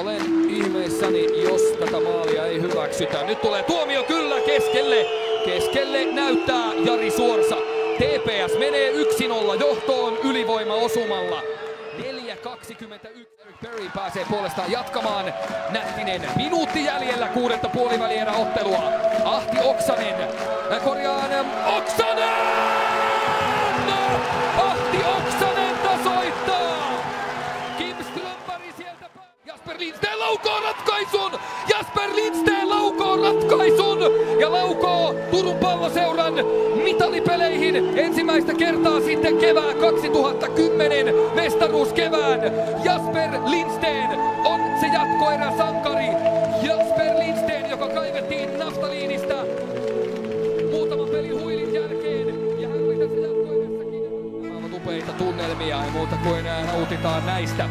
Olen ihmeissäni, jos tätä maalia ei hyväksytä. Nyt tulee tuomio kyllä keskelle. Keskelle näyttää Jari Suorsa. TPS menee 1-0 johtoon ylivoima osumalla. 4.21 Perry pääsee puolestaan jatkamaan. Nättinen minuutti jäljellä kuudetta puolivälierä ottelua. Ahti Oksanen. Korjaan Oksanen! Lindsten laukoo ratkaisun! Jasper Lindsten laukoo ratkaisun! Ja laukoo Turun palloseuran mitalipeleihin ensimmäistä kertaa sitten kevään 2010 mestaruuskevään. Jasper Lindsten on se jatkoerä sankari. Jasper Lindsten, joka kaivettiin naftaliinista muutaman pelin huilin jälkeen. Ja hän oli tässä jatkoerässäkin. Upeita tunnelmia, ei muuta kuin nautitaan näistä.